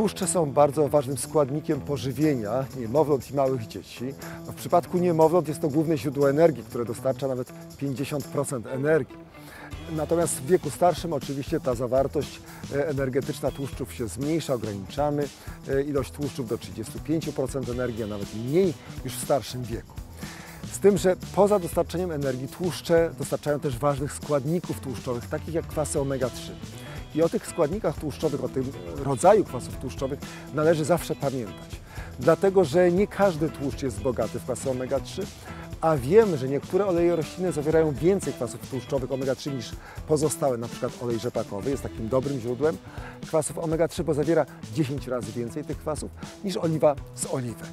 Tłuszcze są bardzo ważnym składnikiem pożywienia niemowląt i małych dzieci. W przypadku niemowląt jest to główne źródło energii, które dostarcza nawet 50% energii. Natomiast w wieku starszym oczywiście ta zawartość e, energetyczna tłuszczów się zmniejsza, ograniczamy e, ilość tłuszczów do 35% energii, a nawet mniej już w starszym wieku. Z tym, że poza dostarczeniem energii tłuszcze dostarczają też ważnych składników tłuszczowych, takich jak kwasy omega-3. I o tych składnikach tłuszczowych, o tym rodzaju kwasów tłuszczowych należy zawsze pamiętać. Dlatego, że nie każdy tłuszcz jest bogaty w kwasy omega-3, a wiemy, że niektóre oleje roślinne zawierają więcej kwasów tłuszczowych omega-3 niż pozostałe, na przykład olej rzepakowy jest takim dobrym źródłem kwasów omega-3, bo zawiera 10 razy więcej tych kwasów niż oliwa z oliwek.